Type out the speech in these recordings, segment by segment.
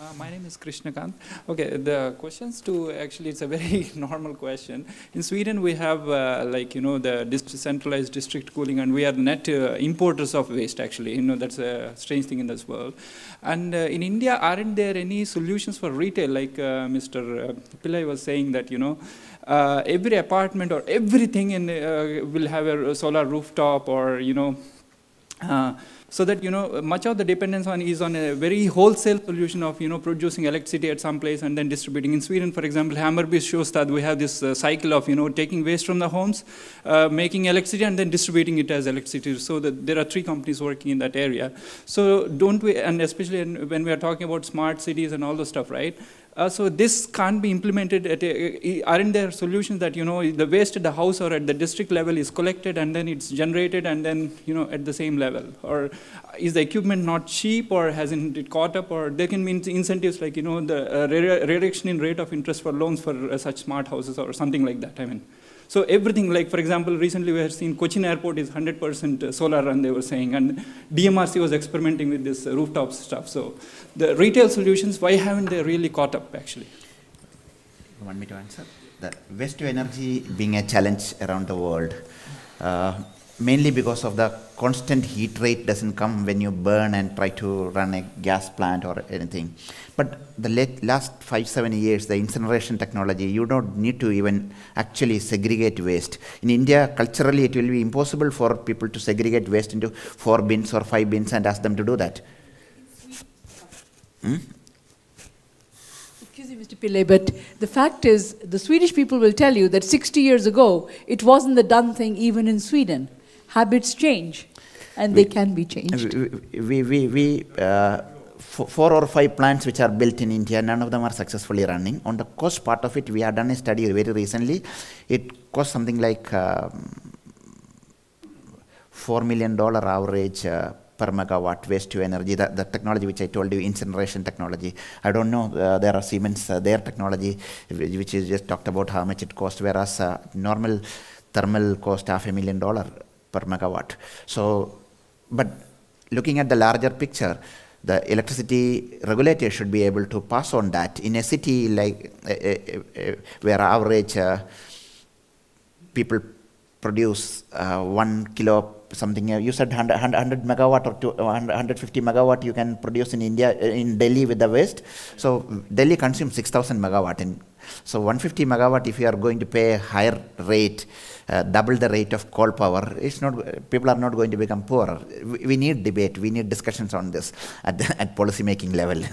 Uh, my name is Krishnakant. Okay, the questions to actually it's a very normal question. In Sweden, we have uh, like you know the decentralized district cooling, and we are net uh, importers of waste. Actually, you know that's a strange thing in this world. And uh, in India, aren't there any solutions for retail? Like uh, Mr. Pillai was saying that you know. Uh, every apartment or everything in will have a solar rooftop or you know so that you know much of the dependence on is on a very wholesale solution of you know producing electricity at some place and then distributing. In Sweden, for example, Hammarby shows that we have this uh, cycle of you know taking waste from the homes, uh, making electricity, and then distributing it as electricity. So that there are three companies working in that area. So don't we? And especially when we are talking about smart cities and all the stuff, right? Uh, so this can't be implemented at a, aren't there solutions that, you know, the waste at the house or at the district level is collected and then it's generated and then, you know, at the same level? Or is the equipment not cheap or hasn't it caught up? Or there can be incentives like, you know, the uh, reduction in rate of interest for loans for uh, such smart houses or something like that, I mean. So everything, like for example, recently we have seen Cochin Airport is 100% solar run, they were saying, and DMRC was experimenting with this rooftop stuff. So the retail solutions, why haven't they really caught up actually? You want me to answer? The waste to energy being a challenge around the world. Uh, mainly because of the constant heat rate doesn't come when you burn and try to run a gas plant or anything. But the late, last five, seven years, the incineration technology, you don't need to even actually segregate waste. In India, culturally, it will be impossible for people to segregate waste into four bins or five bins and ask them to do that. Hmm? Excuse me, Mr. Pillai, but the fact is, the Swedish people will tell you that 60 years ago, it wasn't the done thing even in Sweden habits change and we, they can be changed. We, we, we uh, four or five plants which are built in India, none of them are successfully running. On the cost part of it, we have done a study very recently. It cost something like um, $4 million average uh, per megawatt waste to energy. The, the technology which I told you, incineration technology. I don't know, uh, there are Siemens, uh, their technology, which is just talked about how much it costs, whereas uh, normal thermal cost half a million dollar per megawatt. So, but looking at the larger picture, the electricity regulator should be able to pass on that in a city like uh, uh, where average uh, people produce one kilo something you said 100, 100 megawatt or two, uh, 150 megawatt you can produce in India uh, in Delhi with the waste so mm, Delhi consumes 6000 megawatt in so 150 megawatt if you are going to pay a higher rate uh, double the rate of coal power, it's not, uh, people are not going to become poorer. We, we need debate, we need discussions on this at, the, at policy making level.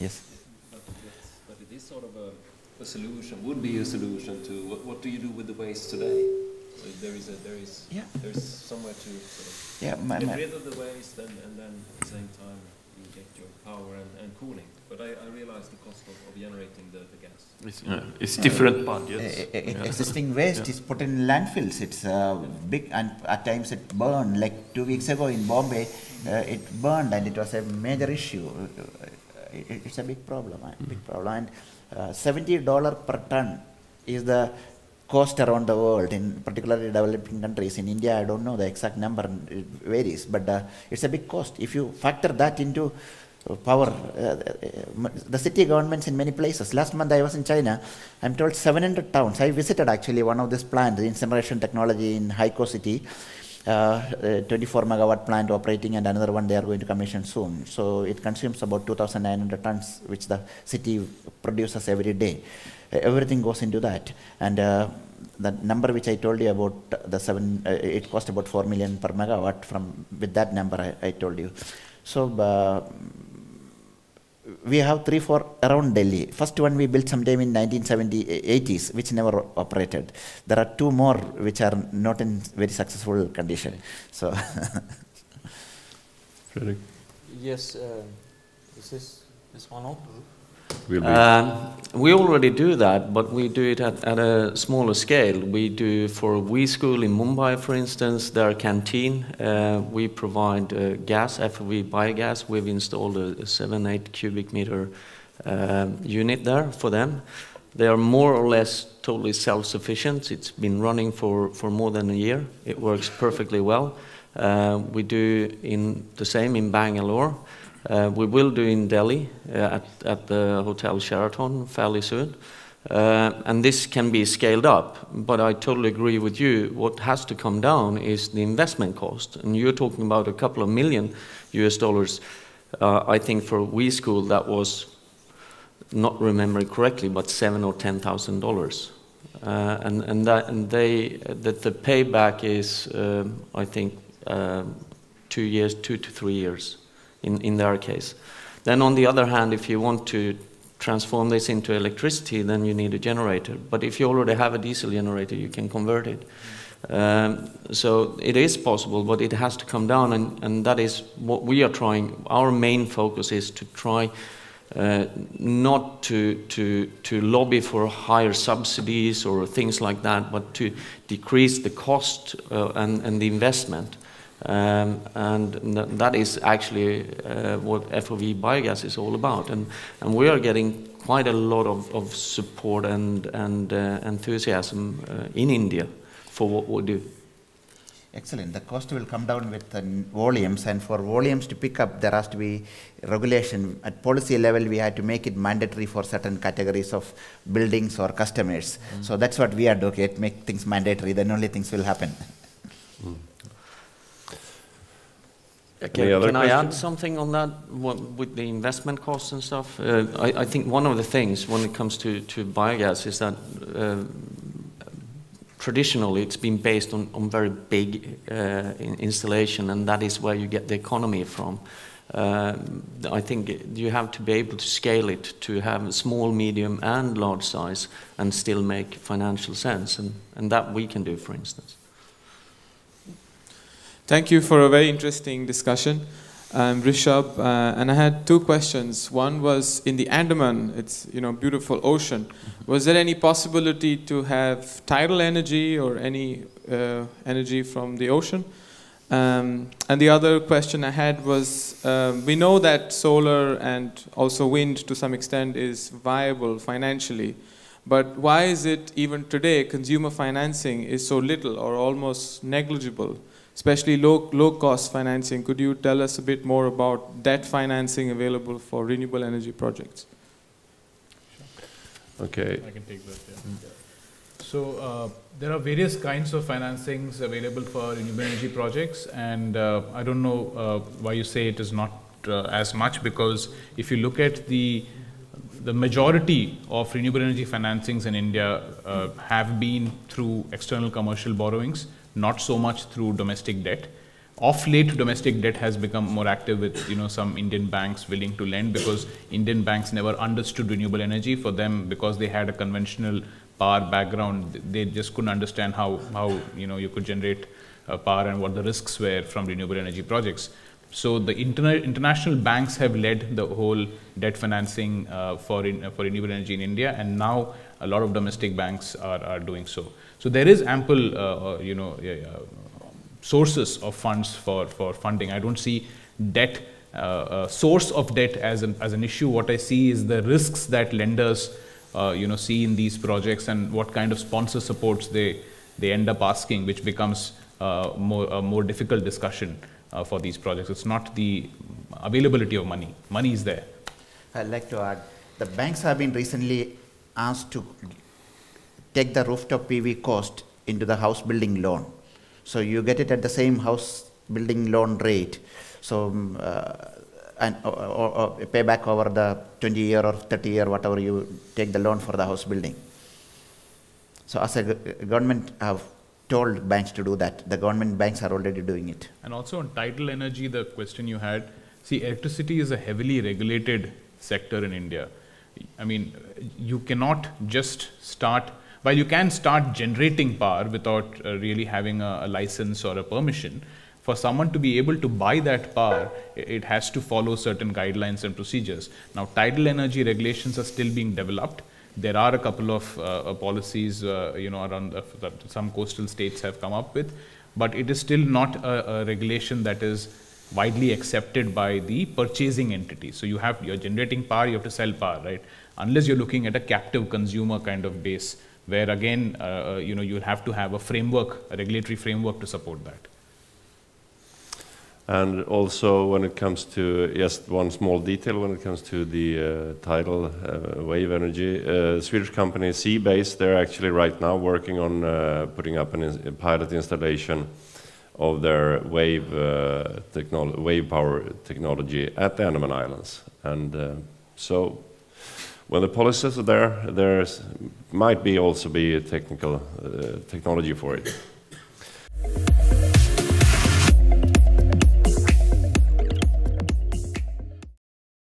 yes? But, but it is sort of a, a, solution, would be a solution to what, what do you do with the waste today? So there is a, there is yeah. there's somewhere to sort of yeah, my, get rid of the waste and, and then at the same time you get your power and, and cooling. But I, I realize the cost of, of generating the, the gas. It's, uh, it's different budgets. Uh, yeah. Existing waste yeah. is put in landfills. It's uh, big and at times it burned. Like two weeks ago in Bombay, uh, it burned and it was a major issue. It, it's a big problem. -hmm. Big problem. And uh, seventy dollar per ton is the cost around the world, in particularly developing countries. In India, I don't know the exact number; it varies, but uh, it's a big cost. If you factor that into power, uh, the city governments in many places. Last month I was in China, I'm told 700 towns. I visited actually one of these plants, the incineration technology in Haikou city, uh, 24 megawatt plant operating and another one they are going to commission soon. So it consumes about 2,900 tons, which the city produces every day. Everything goes into that. And uh, the number which I told you about the seven, uh, it cost about 4 million per megawatt from with that number I, I told you. So uh, we have three, four around Delhi. First one we built sometime in 1970s, which never operated. There are two more which are not in very successful condition. So. Fredrik. Yes, uh, is this this one on? Uh, we already do that, but we do it at, at, a smaller scale. We do for a We School in Mumbai, for instance, their canteen. Uh, we provide uh, gas, FOV biogas. We've installed a, 7 8 cubic meter uh, unit there for them. They are more or less totally self sufficient. It's been running for, for more than a year. It works perfectly well. Uh, we do in the same in Bangalore. Uh, we will do in Delhi uh, at, at the Hotel Sheraton fairly soon. Uh, and this can be scaled up, but I totally agree with you. What has to come down is the investment cost. And you're talking about a couple of million US dollars. Uh, I think for we school that was, not remembering correctly, but seven or ten thousand dollars. Uh, and and that and they that the payback is, um, I think, um, two years, two to three years, in in their case. Then on the other hand, if you want to transform this into electricity, then you need a generator. But if you already have a diesel generator, you can convert it. Um, so it is possible, but it has to come down, and, and that is what we are trying. Our main focus is to try uh, not to, to, to lobby for higher subsidies or things like that, but to decrease the cost uh, and, and the investment. Um, and that is actually uh, what FOV biogas is all about. And, and we are getting quite a lot of, of support and, and uh, enthusiasm uh, in India for what we do. Excellent. The cost will come down with the volumes, and for volumes to pick up, there has to be regulation. At policy level, we had to make it mandatory for certain categories of buildings or customers. Mm. So that's what we are doing, make things mandatory, then only things will happen. Mm. Can, can I add something on that what, with the investment costs and stuff? Uh, I, I, think one of the things when it comes to, to biogas is that uh, traditionally it's been based on, on very big uh, installation and that is where you get the economy from. Uh, I think you have to be able to scale it to have small, medium and large size and still make financial sense and, and that we can do for instance. Thank you for a very interesting discussion. I'm Rishabh, uh, and I had two questions. One was in the Andaman, it's you know beautiful ocean. Was there any possibility to have tidal energy or any uh, energy from the ocean? Um, and the other question I had was, uh, we know that solar and also wind to some extent is viable financially, but why is it even today consumer financing is so little or almost negligible? Especially low, low cost financing. Could you tell us a bit more about debt financing available for renewable energy projects? Okay. I can take that, yeah. Mm. So uh, there are various kinds of financings available for renewable energy projects and uh, I don't know uh, why you say it is not uh, as much because if you look at the the majority of renewable energy financings in India uh, have been through external commercial borrowings not so much through domestic debt. Of late, domestic debt has become more active with you know some Indian banks willing to lend because Indian banks never understood renewable energy. For them, because they had a conventional power background, they just couldn't understand how how you know you could generate uh, power and what the risks were from renewable energy projects. So the interna international banks have led the whole debt financing uh, for in, uh, for renewable energy in India, and now a lot of domestic banks are, are doing so. So there is ample, uh, uh you know, sources of funds for, for funding. I don't see debt, uh, source of debt as an, as an issue. What I see is the risks that lenders, you know, see in these projects and what kind of sponsor supports they, they end up asking, which becomes more, a more difficult discussion for these projects. It's not the availability of money. Money is there. I'd like to add, the banks have been recently asked to take the rooftop PV cost into the house building loan. So you get it at the same house building loan rate. So um, uh, and or, or, or pay back over the 20 year or 30 year whatever you take the loan for the house building. So as a government have told banks to do that. The government banks are already doing it. And also on tidal energy, the question you had, see electricity is a heavily regulated sector in India. I mean, you cannot just start while you can start generating power without uh, really having a, a, license or a permission, for someone to be able to buy that power, it has to follow certain guidelines and procedures. Now, tidal energy regulations are still being developed. There are a couple of uh, policies, uh, you know, around that some coastal states have come up with, but it is still not a, a regulation that is widely accepted by the purchasing entity. So you have, you're generating power, you have to sell power, right? Unless you're looking at a captive consumer kind of base where again, uh, uh, you know, you'll have to have a framework, a regulatory framework to support that. And also when it comes to, just one small detail, when it comes to the uh, tidal uh, wave energy, uh, Swedish company Seabased, they're actually right now working on uh, putting up a pilot installation of their wave, uh, wave power technology at the Andaman Islands. And uh, so when the policies are there, there might be also be a technical technology for it.